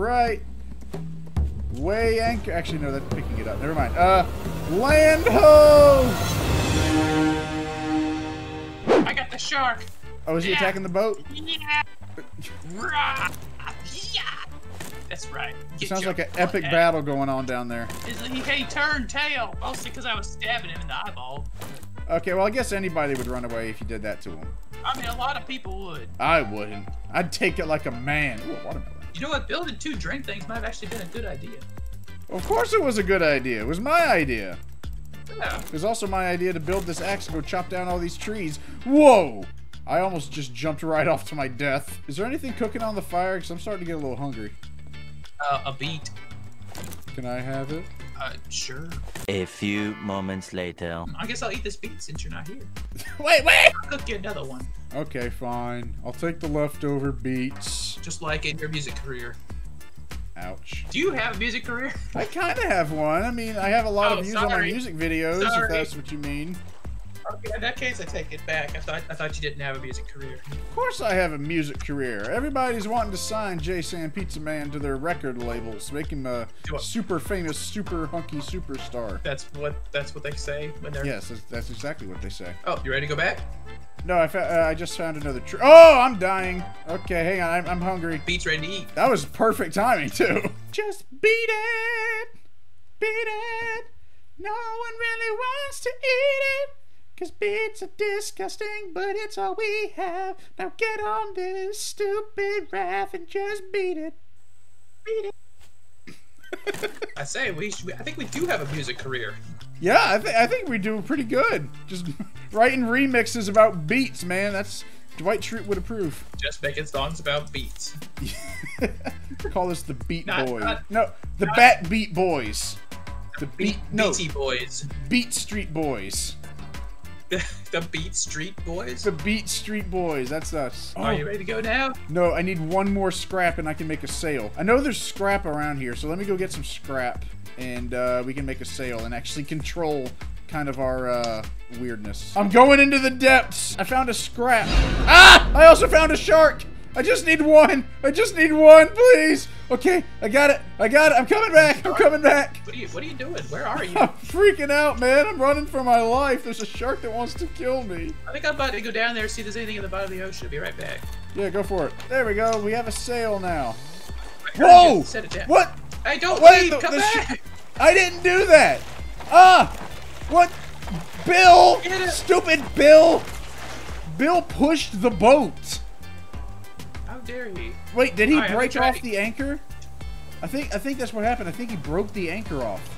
right. Weigh anchor. Actually, no, that's picking it up. Never mind. Uh, land ho! I got the shark. Oh, is he Yeah. attacking the boat? Yeah. Yeah. That's right. It Get sounds like an epic out. battle going on down there. he, he turned tail, mostly because I was stabbing him in the eyeball. Okay, well, I guess anybody would run away if you did that to him. I mean, a lot of people would. I wouldn't. I'd take it like a man. Ooh, watermelon. You know what? Building two drink things might have actually been a good idea. Of course it was a good idea. It was my idea. Yeah. It was also my idea to build this axe and go chop down all these trees. Whoa! I almost just jumped right off to my death. Is there anything cooking on the fire? Because I'm starting to get a little hungry. Uh, a beet. Can I have it? Uh, sure. A few moments later. I guess I'll eat this beet since you're not here. Wait, wait! I'll cook you another one. Okay, fine. I'll take the leftover beets. Just like in your music career. Ouch. Do you have a music career? I kind of have one. I mean, I have a lot Oh, of views on my music videos, if that's what you mean. Okay, in that case, I take it back. I thought I thought you didn't have a music career. Of course I have a music career. Everybody's wanting to sign J. San Pizza Man to their record labels, make him a super famous, super hunky superstar. That's what that's what they say when they're. Yes, that's, that's exactly what they say. Oh, you ready to go back? No, I, uh, I just found another tree. Oh, I'm dying. Okay, hang on. I'm, I'm hungry. Beats ready to eat. That was perfect timing, too. Just beat it. Beat it. No one really wants to eat it. Cause beets are disgusting, but it's all we have. Now get on this stupid raft and just beat it. Beat it. I say we. Should, I think we do have a music career. Yeah, I, th- I think we do pretty good. Just writing remixes about beats, man. That's Dwight Schrute would approve. Just making songs about beats. Call us the Beat Not- Boys. not- no, the Bat Beat Boys. The Beat no BT Boys. Beat Street Boys. The Beat Street Boys. The Beat Street Boys. That's us. Are you ready to go now? No, I need one more scrap and I can make a sail. I know there's scrap around here, so let me go get some scrap and uh, we can make a sail and actually control kind of our uh, weirdness. I'm going into the depths. I found a scrap. Ah! I also found a shark. I just need one. I just need one, please. Okay, I got it. I got it. I'm coming back. I'm coming back. What are you What are you doing? Where are you? I'm freaking out, man. I'm running for my life. There's a shark that wants to kill me. I think I'm about to go down there see if there's anything in the bottom of the ocean. I'll Be right back. Yeah, go for it. There we go. We have a sail now. Whoa! Set it down. What? Hey, don't What leave. the- Come the back. I didn't do that. Ah! What? Bill! Stupid Bill! Bill pushed the boat. Dare he? Wait, did he right, break off the anchor? I think I think that's what happened. I think he broke the anchor off.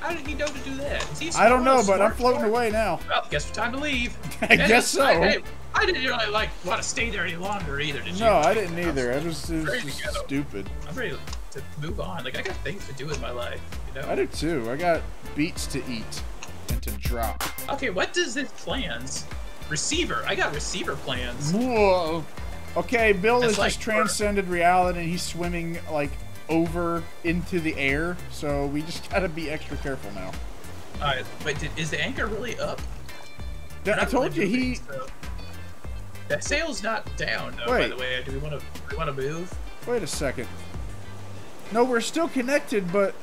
How did he know to do that? I don't know, but I'm floating smart? away now. Well, guess it's time to leave. I guess so. I, I didn't really like want to stay there any longer either. Did you? No, I didn't either. It was, it was just stupid. I'm ready to move on. Like I got things to do in my life. You know. I do too. I got beats to eat and to drop. Okay, what does this plans? Receiver. I got receiver plans. Whoa. Okay, Bill That's has like just transcended reality and he's swimming like over into the air. So we just gotta be extra careful now. Alright, wait, did, is the anchor really up? Yeah, I told you really he. moving, so- That sail's not down though. By Wait. the way, do we want to? Do we want to move? Wait a second. No, we're still connected, but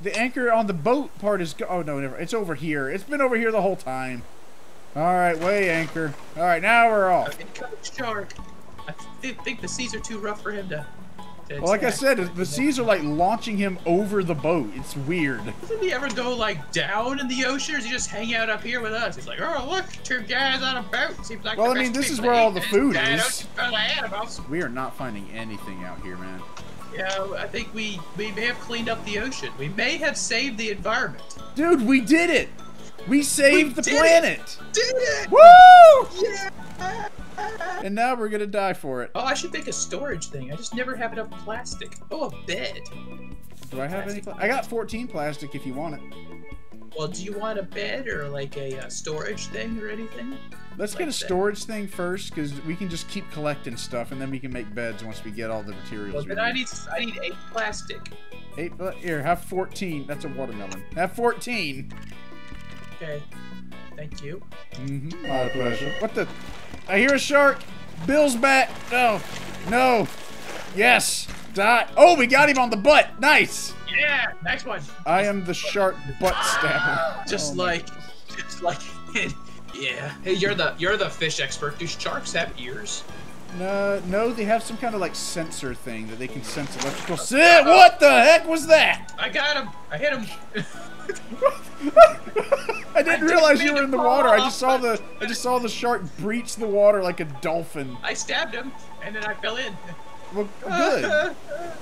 the anchor on the boat part is. Oh no, never. It's over here. It's been over here the whole time. All right, weigh anchor. All right, now we're off. Incoming uh, shark. I th- think the seas are too rough for him to. to Well, like I said, the seas are like launching him over the boat. It's weird. Doesn't he ever go like down in the ocean? Or does he just hang out up here with us? He's like, oh look, two guys on a boat. Seems like. Well, I mean, this is where all the food is. ocean full of animals. We are not finding anything out here, man. Yeah, I think we we may have cleaned up the ocean. We may have saved the environment. Dude, we did it! We saved We the did it! planet! Did it? Woo! Yeah. And now we're gonna die for it. Oh, I should make a storage thing. I just never have enough plastic. Oh, a bed. Do I have any? Pla- I got 14 plastic if you want it. Well, do you want a bed or like a uh, storage thing or anything? Let's get Like a that. storage thing first, because we can just keep collecting stuff, and then we can make beds once we get all the materials. Well, then I need I need eight plastic. Eight, here, have 14. That's a watermelon. Have 14. Okay. Thank you. Mm-hmm. My pleasure. What the? I hear a shark. Bill's back. No. No. Yes! Die! Oh, we got him on the butt! Nice! Yeah, next one. I am the shark butt stabber. Just Oh like, just like, yeah. Hey, you're the you're the fish expert. Do sharks have ears? No, no, they have some kind of like sensor thing that they can sense electrical. Sit! What the heck was that? I got him. I hit him. I didn't didn't realize you were in the water. I just saw the I just saw the shark breach the water like a dolphin. I stabbed him, and then I fell in. Well, good.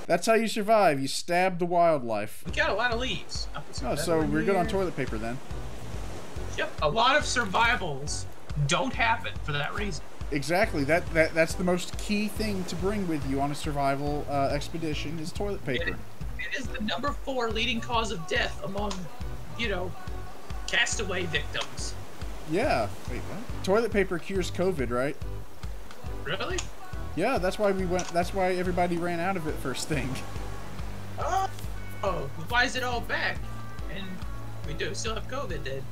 That's how you survive. You stab the wildlife. We got a lot of leaves. I'll put some Oh, so we're good on toilet paper then. Yep. A lot of survivals don't happen for that reason. Exactly. That that that's the most key thing to bring with you on a survival uh, expedition is toilet It, paper. it is the number four leading cause of death among, you know, castaway victims. Yeah. Wait, what? Toilet paper cures COVID, right? Really? Yeah, that's why we went. That's why everybody ran out of it first thing. Oh. Oh, why is it all back? And we do still have COVID then.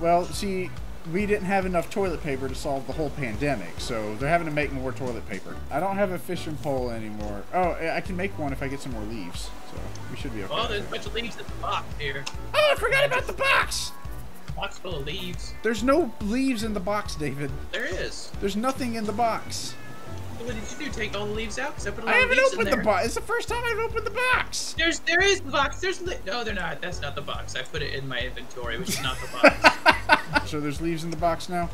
Well, see, we didn't have enough toilet paper to solve the whole pandemic, so they're having to make more toilet paper. I don't have a fishing pole anymore. Oh, I can make one if I get some more leaves, so we should be okay. Well, there's a bunch of leaves in the box here. oh, I forgot about the box. Box full of leaves. There's no leaves in the box, David. There is. There's nothing in the box. What did you do? Take all the leaves out? 'Cause I put a I of haven't leaves in opened the box. It's the first time I've opened the box. There's, there is the box. There's no, they're not. That's not the box. I put it in my inventory, which is not the box. So there's leaves in the box now.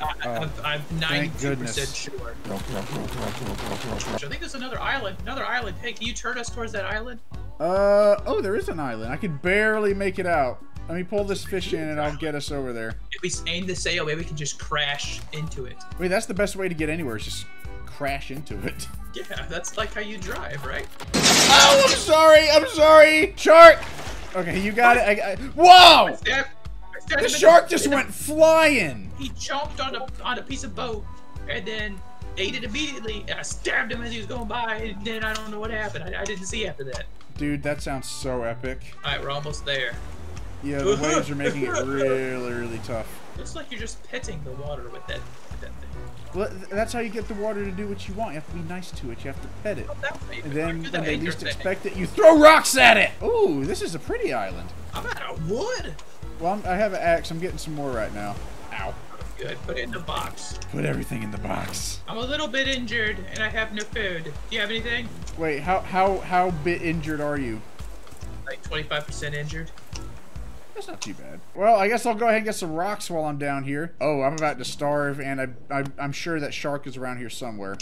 I, I'm, I'm Oh, Thank 92% sure. I think there's another island. Another island. Hey, can you turn us towards that island? Uh oh, there is an island. I can barely make it out. Let me pull this fish in and I'll get us over there. If we aim the sail, maybe we can just crash into it. Wait, that's the best way to get anywhere. Is just crash into it. Yeah, that's like how you drive, right? Oh, I'm sorry. I'm sorry. Shark. Okay, you got it. I, I, whoa! Stab- I stabbed The shark just went flying. He chomped on a on a piece of boat and then ate it immediately. And I stabbed him as he was going by, and then I don't know what happened. I, I didn't see after that. Dude, that sounds so epic. All right, we're almost there. Yeah, the waves are making it really, really tough. Looks like you're just petting the water with that with that thing. Well, th- that's how you get the water to do what you want. You have to be nice to it. You have to pet it. Oh. And then when they anchor least thing. expect it, you throw rocks at it. Ooh, this is a pretty island. I'm out of wood. Well, I'm, I have an axe. I'm getting some more right now. Ow. Good. Put it in the box. Put everything in the box. I'm a little bit injured and I have no food. Do you have anything? Wait, how how how bit injured are you? Like 25% injured. That's not too bad. Well, I guess I'll go ahead and get some rocks while I'm down here. Oh, I'm about to starve, and I, I I'm sure that shark is around here somewhere.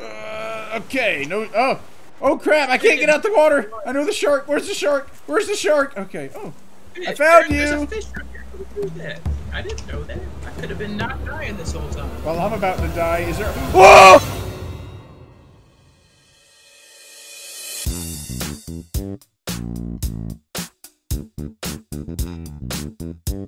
Uh, okay, no. Oh, oh crap! I can't get out the water. I know the shark. Where's the shark? Where's the shark? Okay. Oh, I found there- There's you. a fish right here. Who that? I didn't know that. I could have been not dying this whole time. well, I'm about to die. Is there? Whoa! Mm-hmm.